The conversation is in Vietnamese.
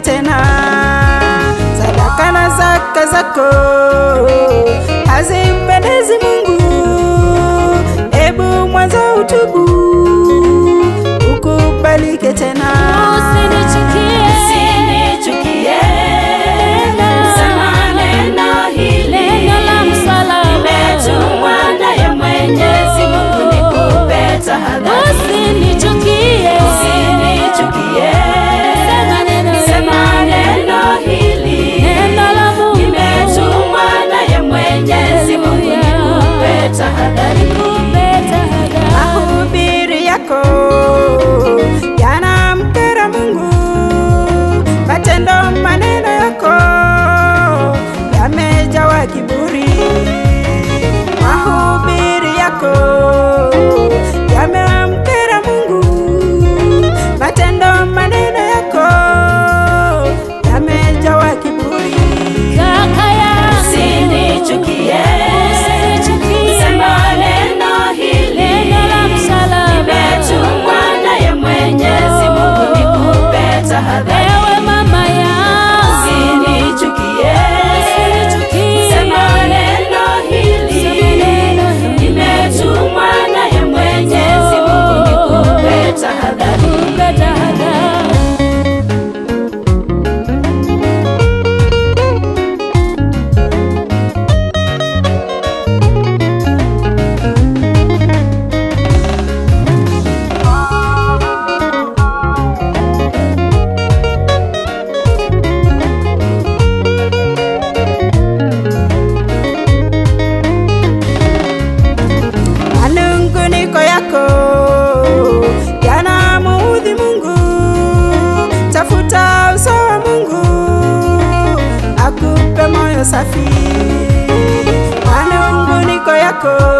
tena. Sadaka na zaka zako. safi, maana Mungu niko yako